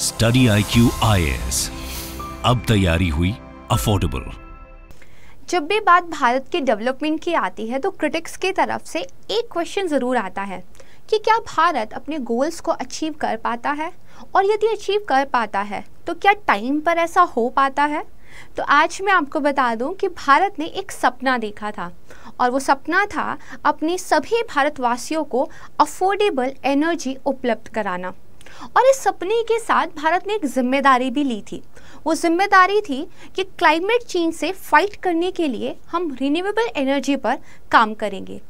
Study I Q अब तैयारी हुई अफोर्डेबल जब भी बात भारत के डेवलपमेंट की आती है तो क्रिटिक्स की तरफ़ से एक क्वेश्चन ज़रूर आता है कि क्या भारत अपने गोल्स को अचीव कर पाता है? और यदि अचीव कर पाता है तो क्या टाइम पर ऐसा हो पाता है? तो आज मैं आपको बता दूँ कि भारत ने एक सपना देखा था, और वो सपना था अपने सभी भारतवासियों को अफोर्डेबल एनर्जी उपलब्ध कराना। और इस सपने के साथ भारत ने एक ज़िम्मेदारी भी ली थी। वो ज़िम्मेदारी थी कि क्लाइमेट चेंज से फाइट करने के लिए हम रिन्यूएबल एनर्जी पर काम करेंगे।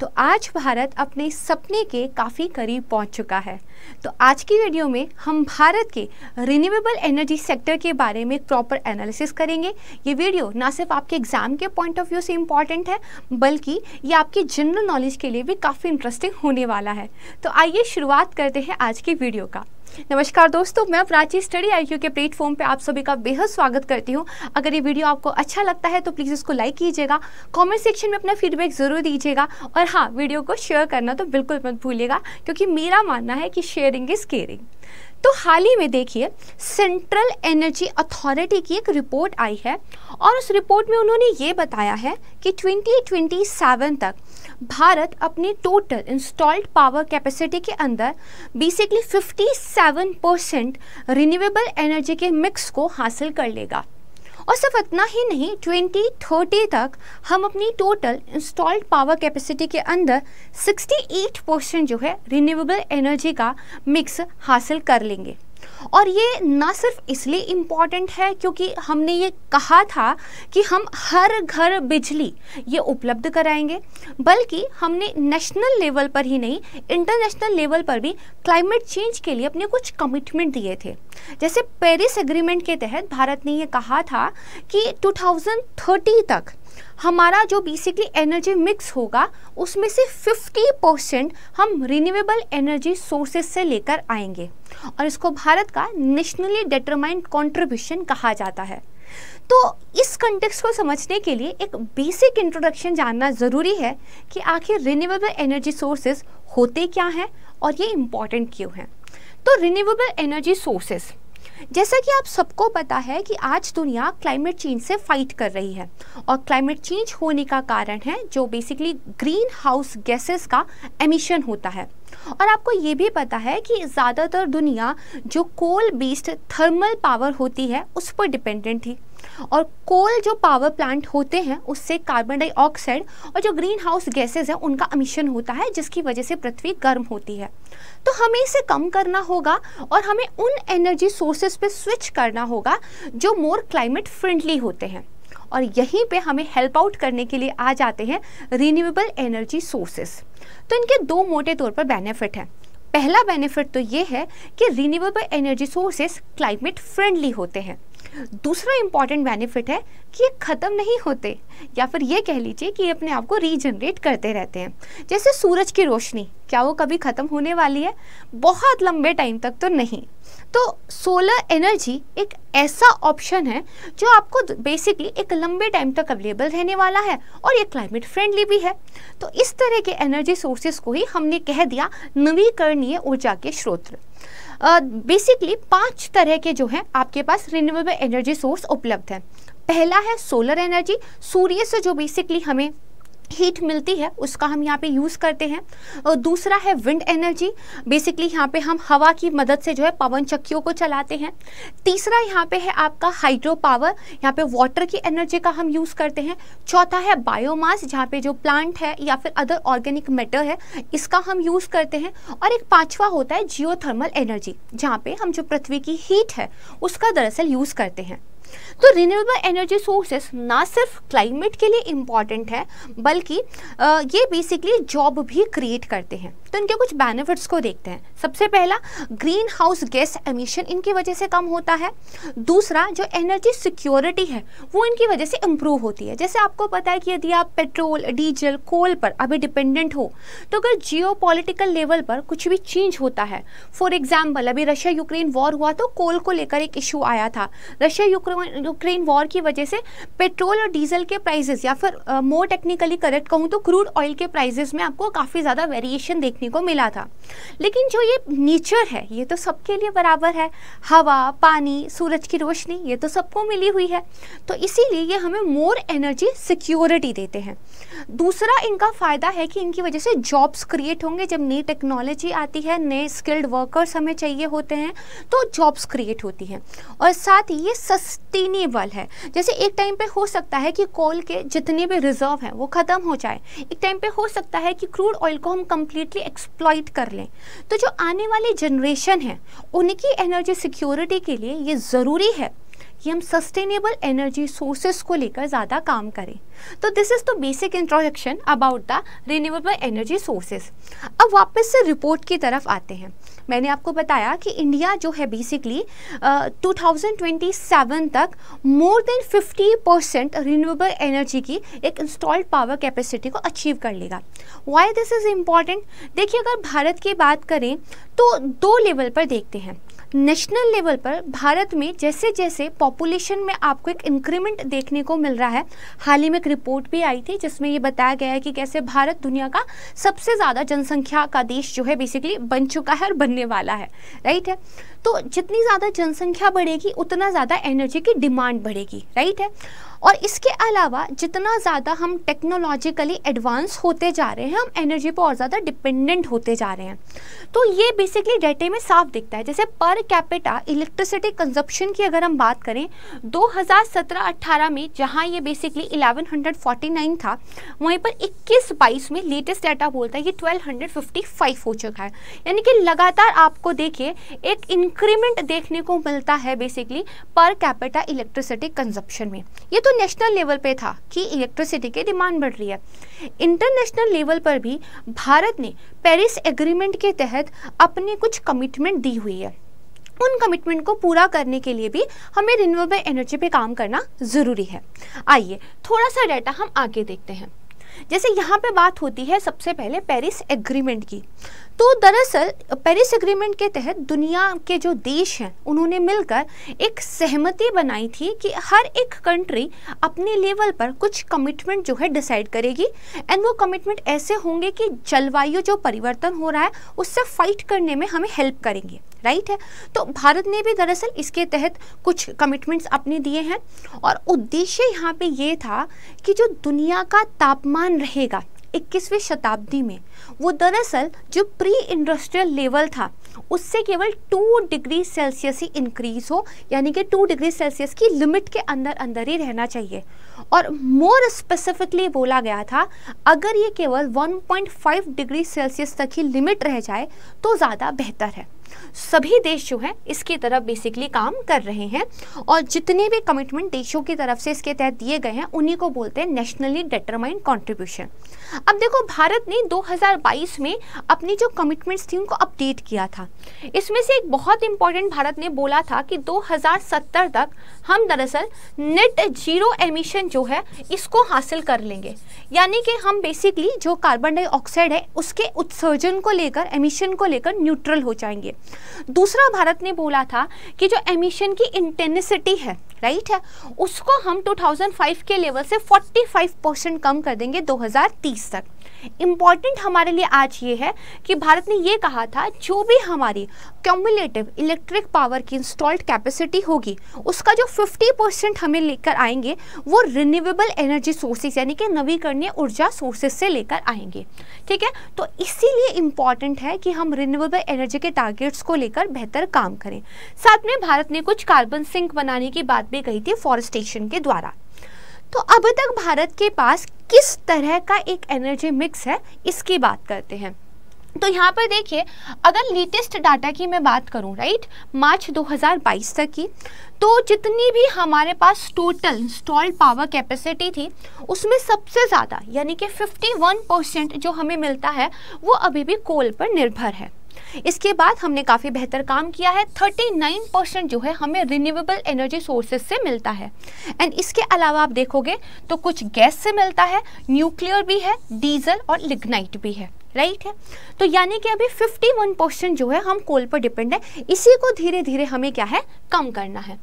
तो आज भारत अपने सपने के काफ़ी करीब पहुँच चुका है। तो आज की वीडियो में हम भारत के रिन्यूएबल एनर्जी सेक्टर के बारे में प्रॉपर एनालिसिस करेंगे। ये वीडियो ना सिर्फ़ आपके एग्ज़ाम के पॉइंट ऑफ़ व्यू से इंपॉर्टेंट है, बल्कि ये आपके जनरल नॉलेज के लिए भी काफ़ी इंटरेस्टिंग होने वाला है। तो आइए शुरुआत करते हैं आज की वीडियो का। नमस्कार दोस्तों, मैं प्राची स्टडी आई के प्लेटफॉर्म पे आप सभी का बेहद स्वागत करती हूँ। अगर ये वीडियो आपको अच्छा लगता है तो प्लीज़ इसको लाइक कीजिएगा, कमेंट सेक्शन में अपना फीडबैक ज़रूर दीजिएगा, और हाँ वीडियो को शेयर करना तो बिल्कुल मत भूलिएगा, क्योंकि मेरा मानना है कि शेयरिंग इज़ केयरिंग तो हाल ही में देखिए सेंट्रल एनर्जी अथॉरिटी की एक रिपोर्ट आई है, और उस रिपोर्ट में उन्होंने ये बताया है कि 2027 तक भारत अपनी टोटल इंस्टॉल्ड पावर कैपेसिटी के अंदर बेसिकली 57 परसेंट रिन्यूएबल एनर्जी के मिक्स को हासिल कर लेगा। और सिर्फ़ इतना ही नहीं 2030 तक हम अपनी टोटल इंस्टॉल्ड पावर कैपेसिटी के अंदर 68 परसेंट जो है रिन्यूएबल एनर्जी का मिक्स हासिल कर लेंगे। और ये ना सिर्फ़ इसलिए इंपॉर्टेंट है क्योंकि हमने ये कहा था कि हम हर घर बिजली ये उपलब्ध कराएँगे, बल्कि हमने नेशनल लेवल पर ही नहीं इंटरनेशनल लेवल पर भी क्लाइमेट चेंज के लिए अपने कुछ कमिटमेंट दिए थे। जैसे पेरिस एग्रीमेंट के तहत भारत ने ये कहा था कि 2030 तक हमारा जो बेसिकली एनर्जी मिक्स होगा, उसमें से 50 परसेंट हम रिन्यूएबल एनर्जी सोर्सेज से लेकर आएँगे। और इसको भारत का नेशनली डिटरमाइंड कंट्रीब्यूशन कहा जाता है। तो इस कंटेक्स को समझने के लिए एक बेसिक इंट्रोडक्शन जानना ज़रूरी है कि आखिर रिन्यूएबल एनर्जी सोर्सेज होते क्या हैं और ये इंपॉर्टेंट क्यों हैं। तो रिन्यूएबल एनर्जी सोर्सेज जैसा कि आप सबको पता है कि आज दुनिया क्लाइमेट चेंज से फाइट कर रही है और क्लाइमेट चेंज होने का कारण है जो बेसिकली ग्रीन हाउस गैसेस का एमिशन होता है। और आपको ये भी पता है कि ज़्यादातर दुनिया जो कोल बेस्ड थर्मल पावर होती है, उस पर डिपेंडेंट थी। और कोल जो पावर प्लांट होते हैं, उससे कार्बन डाइऑक्साइड और जो ग्रीन हाउस गैसेज है, उनका अमिशन होता है, जिसकी वजह से पृथ्वी गर्म होती है। तो हमें इसे कम करना होगा और हमें उन एनर्जी सोर्सेज पे स्विच करना होगा जो मोर क्लाइमेट फ्रेंडली होते हैं। और यहीं पे हमें हेल्प आउट करने के लिए आ जाते हैं रिन्यूएबल एनर्जी सोर्सेस तो इनके दो मोटे तौर पर बेनिफिट हैं। पहला बेनिफिट तो ये है कि renewable energy sources climate friendly होते हैं। दूसरा इंपॉर्टेंट बेनिफिट है कि ये ख़त्म नहीं होते, या फिर ये कह लीजिए कि ये अपने आप को रीजनरेट करते रहते हैं। जैसे सूरज की रोशनी, क्या वो कभी ख़त्म होने वाली है? बहुत लंबे टाइम तक तो नहीं। तो सोलर एनर्जी एक ऐसा ऑप्शन है जो आपको बेसिकली एक लंबे टाइम तक अवेलेबल रहने वाला है और ये क्लाइमेट फ्रेंडली भी है। तो इस तरह के एनर्जी सोर्सेज को ही हमने कह दिया नवीकरणीय ऊर्जा के स्रोत। बेसिकली पाँच तरह के जो हैं आपके पास रिन्यूएबल एनर्जी सोर्स उपलब्ध है। पहला है सोलर एनर्जी सूर्य से जो बेसिकली हमें हीट मिलती है, उसका हम यहाँ पे यूज़ करते हैं। और दूसरा है विंड एनर्जी बेसिकली यहाँ पे हम हवा की मदद से जो है पवन चक्कियों को चलाते हैं। तीसरा यहाँ पे है आपका हाइड्रो पावर यहाँ पे वाटर की एनर्जी का हम यूज़ करते हैं। चौथा है बायोमास जहाँ पे जो प्लांट है या फिर अदर ऑर्गेनिक मैटर है, इसका हम यूज़ करते हैं। और एक पाँचवा होता है जियो एनर्जी जहाँ पे हम जो पृथ्वी की हीट है, उसका दरअसल यूज़ करते हैं। तो रिन्यूएबल एनर्जी सोर्सेस ना सिर्फ़ क्लाइमेट के लिए इंपॉर्टेंट है, बल्कि ये बेसिकली जॉब भी क्रिएट करते हैं। तो इनके कुछ बेनिफिट्स को देखते हैं। सबसे पहला ग्रीन हाउस गैस एमिशन इनकी वजह से कम होता है। दूसरा, जो एनर्जी सिक्योरिटी है, वो इनकी वजह से इम्प्रूव होती है। जैसे आपको पता है कि यदि आप पेट्रोल डीजल कोल पर अभी डिपेंडेंट हो तो अगर जियो लेवल पर कुछ भी चेंज होता है फॉर एग्ज़ाम्पल अभी रशिया यूक्रेन वॉर हुआ तो कोल को लेकर एक इशू आया था। रशिया यूक्रेन वॉर की वजह से पेट्रोल और डीजल के प्राइजेस या फिर मोर टेक्निकली करेक्ट कहूँ तो क्रूड ऑयल के प्राइजेस में आपको काफ़ी ज़्यादा वेरिएशन देख देखने को मिला था। लेकिन जो ये नेचर है, ये तो सबके लिए बराबर है। हवा, पानी, सूरज की रोशनी, ये तो सबको मिली हुई है। तो इसीलिए ये हमें मोर एनर्जी सिक्योरिटी देते हैं। दूसरा इनका फ़ायदा है कि इनकी वजह से जॉब्स क्रिएट होंगे। जब नई टेक्नोलॉजी आती है, नए स्किल्ड वर्कर्स हमें चाहिए होते हैं तो जॉब्स क्रिएट होती हैं। और साथ ये सस्टेनेबल है। जैसे एक टाइम पे हो सकता है कि कोल के जितने भी रिज़र्व हैं, वो ख़त्म हो जाए। एक टाइम पे हो सकता है कि क्रूड ऑयल को हम कम्प्लीटली एक्सप्लॉइट कर लें। तो जो आने वाली जनरेशन है, उनकी एनर्जी सिक्योरिटी के लिए ये ज़रूरी है कि हम सस्टेनेबल एनर्जी सोर्सेस को लेकर ज़्यादा काम करें। तो this is the basic introduction about the renewable energy sources अब वापस से रिपोर्ट की तरफ़ आते हैं। मैंने आपको बताया कि इंडिया जो है बेसिकली टू थाउज़ेंड तक more than 50 percent renewable energy की एक इंस्टॉल्ड पावर कैपेसिटी को अचीव कर लेगा। वाई दिस इज़ इंपॉर्टेंट देखिए, अगर भारत की बात करें तो दो लेवल पर देखते हैं। नेशनल लेवल पर भारत में जैसे जैसे पॉपुलेशन में आपको एक इंक्रीमेंट देखने को मिल रहा है, हाल ही में एक रिपोर्ट भी आई थी जिसमें ये बताया गया है कि कैसे भारत दुनिया का सबसे ज़्यादा जनसंख्या का देश जो है बेसिकली बन चुका है और बनने वाला है राइट है? तो जितनी ज़्यादा जनसंख्या बढ़ेगी, उतना ज़्यादा एनर्जी की डिमांड बढ़ेगी राइट है? और इसके अलावा जितना ज़्यादा हम टेक्नोलॉजिकली एडवांस होते जा रहे हैं, हम एनर्जी पर और ज़्यादा डिपेंडेंट होते जा रहे हैं। तो ये बेसिकली डेटे में साफ़ दिखता है। जैसे पर कैपिटा इलेक्ट्रिसिटी कंजप्शन की अगर हम बात करें 2017-18 में जहाँ ये बेसिकली 1149 था, वहीं पर 21-22 में लेटेस्ट डाटा बोलता है कि 1255 हो चुका है। यानी कि लगातार आपको देखिए, एक इंक्रीमेंट देखने को मिलता है basically per capita electricity consumption में। ये तो तो नेशनल लेवल पे था कि इलेक्ट्रिसिटी की डिमांड बढ़ रही है। इंटरनेशनल लेवल पर भी भारत ने पेरिस एग्रीमेंट के तहत अपनी कुछ कमिटमेंट दी हुई है। उन कमिटमेंट को पूरा करने के लिए भी हमें रिन्यूएबल एनर्जी पे काम करना ज़रूरी है। आइए, थोड़ा सा डाटा हम आगे देखते हैं। जैसे यहाँ पे बात होती है सबसे पहले पेरिस एग्रीमेंट की। तो दरअसल पेरिस एग्रीमेंट के तहत दुनिया के जो देश हैं, उन्होंने मिलकर एक सहमति बनाई थी कि हर एक कंट्री अपने लेवल पर कुछ कमिटमेंट जो है डिसाइड करेगी। एंड वो कमिटमेंट ऐसे होंगे कि जलवायु जो परिवर्तन हो रहा है, उससे फाइट करने में हमें हेल्प करेंगे। राइट है? तो भारत ने भी दरअसल इसके तहत कुछ कमिटमेंट्स अपने दिए हैं और उद्देश्य यहाँ पे ये था कि जो दुनिया का तापमान रहेगा 21वीं शताब्दी में, वो दरअसल जो प्री इंडस्ट्रियल लेवल था, उससे केवल टू डिग्री सेल्सियस ही इंक्रीज हो, यानी कि टू डिग्री सेल्सियस की लिमिट के अंदर अंदर ही रहना चाहिए। और मोर स्पेसिफिकली बोला गया था, अगर ये केवल 1.5 डिग्री सेल्सियस तक ही लिमिट रह जाए तो ज़्यादा बेहतर है। सभी देश जो हैं, इसकी तरफ़ बेसिकली काम कर रहे हैं और जितने भी कमिटमेंट देशों की तरफ़ से इसके तहत दिए गए हैं, उन्हीं को बोलते हैं नेशनली डिटरमाइंड कंट्रीब्यूशन अब देखो, भारत ने 2022 में अपनी जो कमिटमेंट्स थी, उनको अपडेट किया था। इसमें से एक बहुत इंपॉर्टेंट भारत ने बोला था कि 2070 तक हम दरअसल नेट ज़ीरो एमिशन जो है, इसको हासिल कर लेंगे। यानी कि हम बेसिकली जो कार्बन डाइऑक्साइड है, उसके उत्सर्जन को लेकर एमिशन को लेकर न्यूट्रल हो जाएँगे। दूसरा भारत ने बोला था कि जो एमिशन की इंटेनिसिटी है राइट है, उसको हम 2005 के लेवल से 45 परसेंट कम कर देंगे 2030 तक। इंपॉर्टेंट हमारे लिए आज ये है कि भारत ने ये कहा था, जो भी हमारी क्यूमुलेटिव इलेक्ट्रिक पावर की इंस्टॉल्ड कैपेसिटी होगी, उसका जो 50 परसेंट हमें लेकर आएँगे, वो रिन्यूएबल एनर्जी सोर्सेज यानी कि नवीकरणीय ऊर्जा सोर्सेज से लेकर आएँगे। ठीक है? तो इसीलिए इंपॉर्टेंट है कि हम रिन्यूएबल एनर्जी के टारगेट्स को लेकर बेहतर काम करें। साथ में भारत ने कुछ कार्बन सिंक बनाने की बात भी कही थी फॉरेस्टेशन के द्वारा। तो अब तक भारत के पास किस तरह का एक एनर्जी मिक्स है, इसकी बात करते हैं। तो यहाँ पर देखिए, अगर लेटेस्ट डाटा की मैं बात करूँ राइट मार्च 2022 तक की तो जितनी भी हमारे पास टोटल इंस्टॉल्ड पावर कैपेसिटी थी, उसमें सबसे ज़्यादा, यानी कि 51 परसेंट जो हमें मिलता है, वो अभी भी कोल पर निर्भर है। इसके बाद हमने काफ़ी बेहतर काम किया है। 39 परसेंट जो है हमें रिन्यूएबल एनर्जी सोर्सेज से मिलता है। एंड इसके अलावा आप देखोगे तो कुछ गैस से मिलता है न्यूक्लियर भी है डीजल और लिग्नाइट भी है। राइट है तो यानी कि अभी 51 परसेंट जो है, हम कोल पर डिपेंड है। इसी को धीरे धीरे हमें क्या है? कम करना है।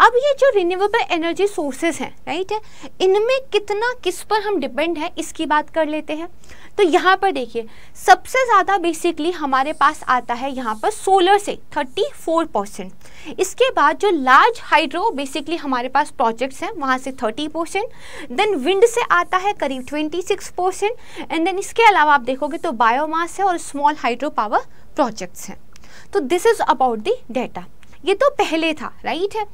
अब ये जो रिन्यूएबल एनर्जी सोर्सेज हैं राइट है इनमें कितना, किस पर हम डिपेंड है, इसकी बात कर लेते हैं। तो यहाँ पर देखिए, सबसे ज़्यादा बेसिकली हमारे पास आता है यहाँ पर सोलर से 34 परसेंट इसके बाद जो लार्ज हाइड्रो बेसिकली हमारे पास प्रोजेक्ट्स हैं, वहाँ से 30 परसेंट देन विंड से आता है करीब 26 परसेंट एंड देन इसके अलावा आप देखोगे तो बायोमास है और स्मॉल हाइड्रो पावर प्रोजेक्ट्स हैं। तो this is about the data ये तो पहले था राइट है?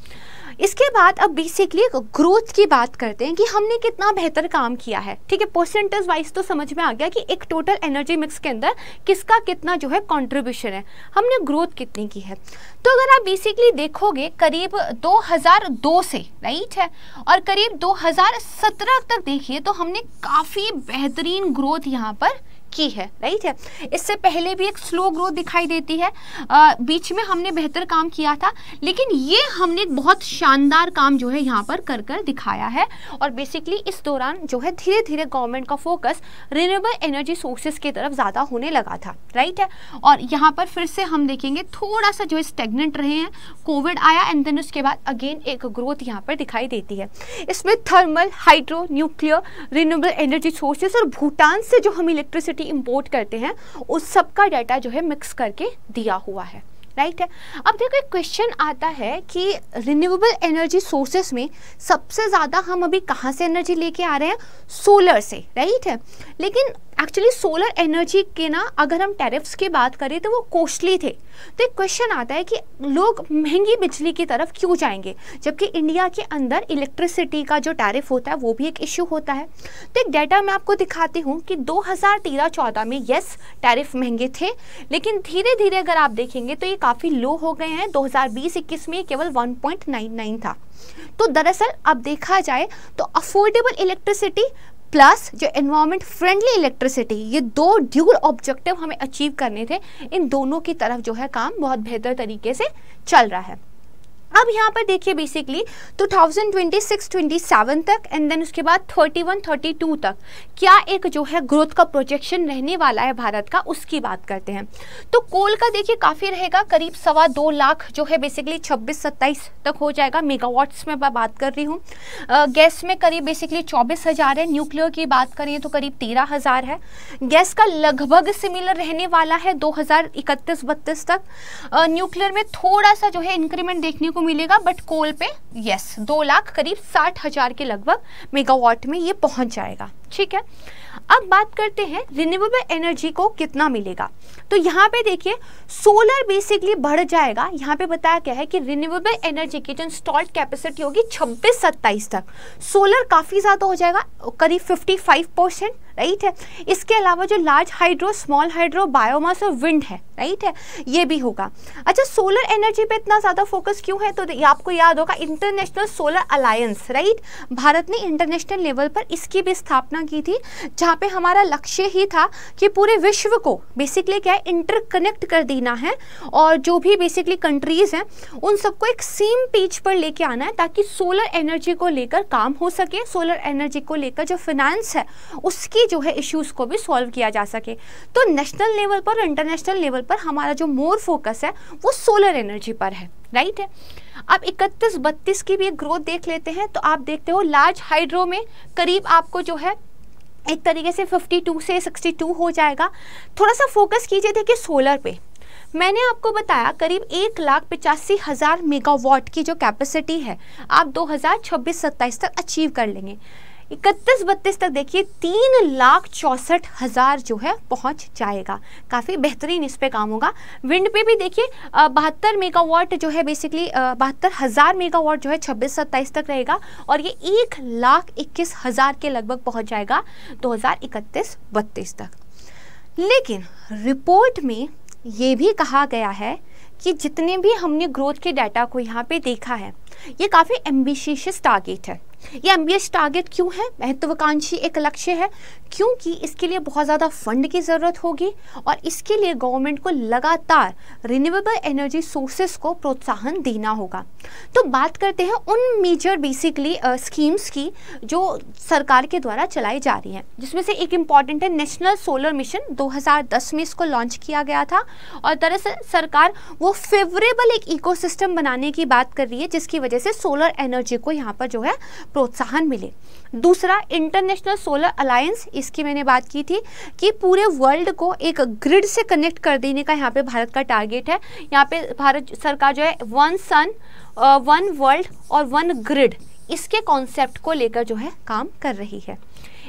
इसके बाद अब बेसिकली ग्रोथ की बात करते हैं कि हमने कितना बेहतर काम किया है। ठीक है परसेंटेज वाइज तो समझ में आ गया कि एक टोटल एनर्जी मिक्स के अंदर किसका कितना जो है कंट्रीब्यूशन है। हमने ग्रोथ कितनी की है? तो अगर आप बेसिकली देखोगे, करीब 2002 से राइट है? और करीब 2017 तक देखिए तो हमने काफ़ी बेहतरीन ग्रोथ यहाँ पर की है राइट है इससे पहले भी एक स्लो ग्रोथ दिखाई देती है। आ, बीच में हमने बेहतर काम किया था लेकिन ये हमने एक बहुत शानदार काम जो है यहाँ पर कर कर दिखाया है। और बेसिकली इस दौरान जो है धीरे धीरे गवर्नमेंट का फोकस रिन्यूएबल एनर्जी सोर्सेज की तरफ़ ज़्यादा होने लगा था राइट है और यहाँ पर फिर से हम देखेंगे थोड़ा सा जो है स्टेगनेंट रहे हैं कोविड आया एंड देन उसके बाद अगेन एक ग्रोथ यहाँ पर दिखाई देती है। इसमें thermal hydro nuclear renewable energy sources और भूटान से जो हम इलेक्ट्रिसिटी इंपोर्ट करते हैं, उस सब का डाटा जो है मिक्स करके दिया हुआ है। राइट है? अब देखो, एक क्वेश्चन आता है कि रिन्यूएबल एनर्जी सोर्सेस में सबसे ज़्यादा हम अभी कहाँ से एनर्जी लेके आ रहे हैं? सोलर से राइट है? लेकिन एक्चुअली सोलर एनर्जी के ना, अगर हम टैरिफ्स की बात करें तो वो कॉस्टली थे। तो एक क्वेश्चन आता है कि लोग महँगी बिजली की तरफ़ क्यों जाएँगे? जबकि इंडिया के अंदर इलेक्ट्रिसिटी का जो टैरिफ होता है, वो भी एक इश्यू होता है। तो एक डाटा मैं आपको दिखाती हूँ कि 2013-14 में यस टैरिफ महँगे थे, लेकिन धीरे धीरे अगर आप देखेंगे तो ये काफ़ी लो हो गए हैं। 2020-21 में केवल 1.99 था। तो दरअसल, अब देखा जाए तो अफोर्डेबल इलेक्ट्रिसिटी प्लस जो एनवायरमेंट फ्रेंडली इलेक्ट्रिसिटी ये दो ड्यूल ऑब्जेक्टिव हमें अचीव करने थे। इन दोनों की तरफ़ जो है काम बहुत बेहतर तरीके से चल रहा है। अब यहाँ पर देखिए बेसिकली 2026-27 तक एंड देन उसके बाद 31-32 तक, क्या एक जो है ग्रोथ का प्रोजेक्शन रहने वाला है भारत का? उसकी बात करते हैं। तो कोल का देखिए काफ़ी रहेगा, करीब सवा दो लाख जो है बेसिकली 26-27 तक हो जाएगा। मेगावाट्स में मैं बात कर रही हूँ। गैस में करीब बेसिकली चौबीस हज़ार है। न्यूक्लियर की बात करें तो करीब तेरह हज़ार है। गैस का लगभग सिमिलर रहने वाला है दो हज़ार इकतीस, बत्तीस तक। न्यूक्लियर में थोड़ा सा जो है इंक्रीमेंट देखने को मिलेगा बट कोल पे यस दो लाख करीब साठ हज़ार के लगभग मेगावाट में ये पहुँच जाएगा। ठीक है? अब बात करते हैं रिन्यूएबल एनर्जी को कितना मिलेगा। तो यहाँ पे देखिए सोलर बेसिकली बढ़ जाएगा। यहाँ पे बताया क्या है कि रिन्यूएबल एनर्जी की जो इंस्टॉल्ड कैपेसिटी होगी 26 सत्ताईस तक। सोलर काफ़ी ज़्यादा हो जाएगा, करीब 55 परसेंट राइट है? इसके अलावा जो large hydro small hydro biomass और विंड है राइट है? ये भी होगा। अच्छा सोलर एनर्जी पे इतना ज़्यादा फोकस क्यों है? तो आपको याद होगा International Solar Alliance right Bharat ने इंटरनेशनल लेवल पर इसकी भी स्थापना की थी, जहाँ पे हमारा लक्ष्य ही था कि पूरे विश्व को बेसिकली क्या है इंटरकनेक्ट कर देना है और जो भी बेसिकली कंट्रीज़ हैं, उन सबको एक सेम पेज पर लेके आना है ताकि सोलर एनर्जी को लेकर काम हो सके सोलर एनर्जी को लेकर जो फिनेंस है, उसकी जो है इश्यूज़ को भी सॉल्व किया जा सके। तो नेशनल लेवल पर इंटरनेशनल लेवल पर हमारा जो मोर फोकस है, वो सोलर एनर्जी पर है राइट है? अब इकतीस बत्तीस की भी ग्रोथ देख लेते हैं तो आप देखते हो लार्ज हाइड्रो में करीब आपको जो है एक तरीके से 52 से 62 हो जाएगा। थोड़ा सा फोकस कीजिए, देखिए सोलर पे। मैंने आपको बताया, करीब एक लाख पचासी हज़ार मेगावाट की जो कैपेसिटी है, आप 2026-27 तक अचीव कर लेंगे। इकतीस बत्तीस तक देखिए, तीन लाख चौंसठ हज़ार जो है पहुँच जाएगा। काफ़ी बेहतरीन इस पे काम होगा। विंड पे भी देखिए बहत्तर मेगावाट जो है बेसिकली बहत्तर हज़ार मेगावाट जो है छब्बीस सत्ताईस तक रहेगा और ये एक लाख इक्कीस हज़ार के लगभग पहुँच जाएगा दो हज़ार इकतीस बत्तीस तक। लेकिन रिपोर्ट में ये भी कहा गया है कि जितने भी हमने ग्रोथ के डाटा को यहाँ पे देखा है, ये काफ़ी एम्बिशियस टारगेट है। ये एम्बियस टारगेट क्यों है? महत्वाकांक्षी एक लक्ष्य है, क्योंकि इसके लिए बहुत ज़्यादा फंड की ज़रूरत होगी और इसके लिए गवर्नमेंट को लगातार रिन्यूएबल एनर्जी सोर्सेस को प्रोत्साहन देना होगा। तो बात करते हैं उन मेजर बेसिकली स्कीम्स की जो सरकार के द्वारा चलाई जा रही हैं, जिसमें से एक इंपॉर्टेंट है नेशनल सोलर मिशन 2010 में इसको लॉन्च किया गया था और दरअसल सरकार वो फेवरेबल एक इकोसिस्टम बनाने की बात कर रही है, जिसकी वजह से सोलर एनर्जी को यहाँ पर जो है प्रोत्साहन मिले। दूसरा इंटरनेशनल सोलर अलायंस इसकी मैंने बात की थी कि पूरे वर्ल्ड को एक ग्रिड से कनेक्ट कर देने का यहाँ पे भारत का टारगेट है। यहाँ पे भारत सरकार जो है वन सन वन वर्ल्ड और वन ग्रिड इसके कॉन्सेप्ट को लेकर जो है काम कर रही है।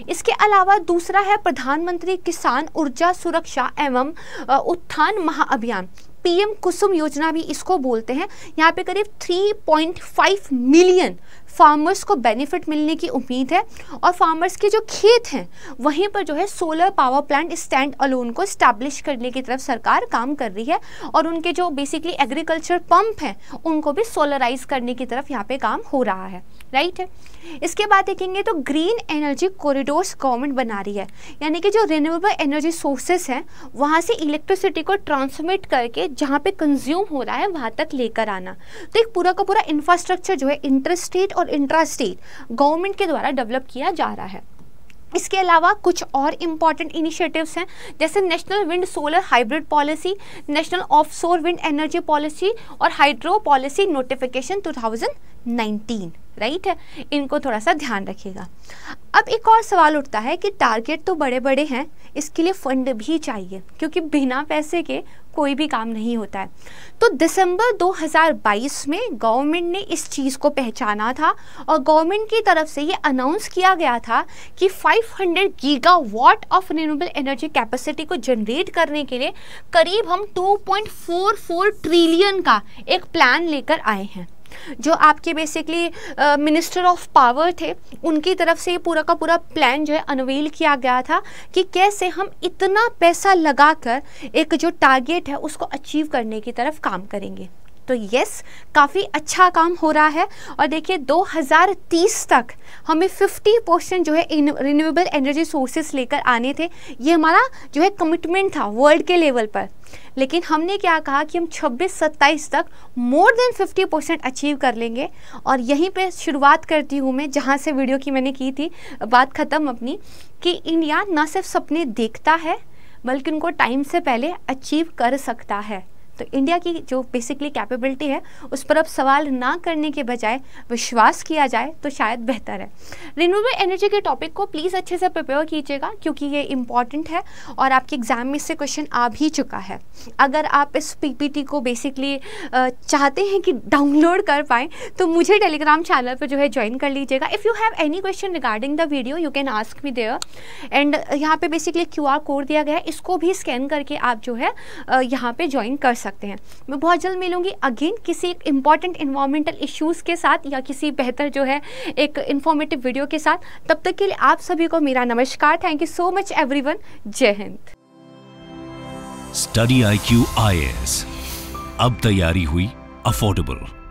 इसके अलावा दूसरा है प्रधानमंत्री किसान ऊर्जा सुरक्षा एवं उत्थान महाअभियान। पीएम कुसुम योजना भी इसको बोलते हैं। यहाँ पे करीब 3.5 मिलियन फार्मर्स को बेनिफिट मिलने की उम्मीद है और फार्मर्स के जो खेत हैं, वहीं पर जो है solar power plant stand alone को स्टैब्लिश करने की तरफ़ सरकार काम कर रही है और उनके जो बेसिकली एग्रीकल्चर पंप हैं, उनको भी सोलराइज करने की तरफ़ यहाँ पे काम हो रहा है। राइट है? इसके बाद देखेंगे तो ग्रीन एनर्जी कॉरिडोर्स गवर्नमेंट बना रही है। यानी कि जो रिन्यूएबल एनर्जी सोर्सेस हैं, वहाँ से इलेक्ट्रिसिटी को ट्रांसमिट करके जहाँ पे कंज्यूम हो रहा है, वहाँ तक लेकर आना। तो एक पूरा का पूरा इंफ्रास्ट्रक्चर जो है इंटरस्टेट और इंट्रास्टेट गवर्नमेंट के द्वारा डेवलप किया जा रहा है। इसके अलावा कुछ और इंपॉर्टेंट इनिशिएटिव्स हैं, जैसे national wind solar hybrid policy national offshore wind energy policy और हाइड्रो पॉलिसी नोटिफिकेशन 2019 राइट है इनको थोड़ा सा ध्यान रखिएगा। अब एक और सवाल उठता है कि टारगेट तो बड़े बड़े हैं, इसके लिए फंड भी चाहिए, क्योंकि बिना पैसे के कोई भी काम नहीं होता है। तो दिसंबर 2022 में गवर्नमेंट ने इस चीज़ को पहचाना था और गवर्नमेंट की तरफ़ से ये अनाउंस किया गया था कि 500 gigawatt of renewable energy capacity को जनरेट करने के लिए करीब हम 2.44 ट्रिलियन का एक प्लान लेकर आए हैं। जो आपके बेसिकली मिनिस्टर ऑफ़ पावर थे, उनकी तरफ़ से ये पूरा का पूरा प्लान जो है अनवील किया गया था कि कैसे हम इतना पैसा लगाकर एक जो टारगेट है उसको अचीव करने की तरफ़ काम करेंगे। तो यस काफ़ी अच्छा काम हो रहा है। और देखिए 2030 तक हमें 50 परसेंट जो है रिन्यूएबल एनर्जी सोर्सेस लेकर आने थे। ये हमारा जो है कमिटमेंट था वर्ल्ड के लेवल पर। लेकिन हमने क्या कहा कि हम 26-27 तक मोर देन 50 परसेंट अचीव कर लेंगे। और यहीं पे शुरुआत करती हूँ मैं, जहाँ से वीडियो की मैंने की थी, बात ख़त्म अपनी, कि इंडिया ना सिर्फ़ सपने देखता है, बल्कि उनको टाइम से पहले अचीव कर सकता है। तो इंडिया की जो बेसिकली कैपेबिलिटी है, उस पर अब सवाल ना करने के बजाय विश्वास किया जाए तो शायद बेहतर है। रिन्यूएबल एनर्जी के टॉपिक को प्लीज़ अच्छे से प्रिपेयर कीजिएगा, क्योंकि ये इंपॉर्टेंट है और आपके एग्ज़ाम में इससे क्वेश्चन आ भी चुका है। अगर आप इस पीपीटी को बेसिकली चाहते हैं कि डाउनलोड कर पाएँ तो मुझे टेलीग्राम चैनल पर जो है ज्वाइन कर लीजिएगा। If you have any question regarding the video you can ask me there and यहाँ पे बेसिकली क्यूआर कोड दिया गया है, इसको भी स्कैन करके आप जो है यहाँ पे ज्वाइन कर सकते हैं। मैं बहुत जल्द मिलूँगी। अगेन किसी एक इंपॉर्टेंट इन्वायरमेंटल इश्यूज़ के साथ या किसी बेहतर जो है एक इन्फॉर्मेटिव वीडियो के साथ, तब तक के लिए आप सभी को मेरा नमस्कार। Thank you so much every जय Hind study I Q I S अब तैयारी हुई अफोर्डेबल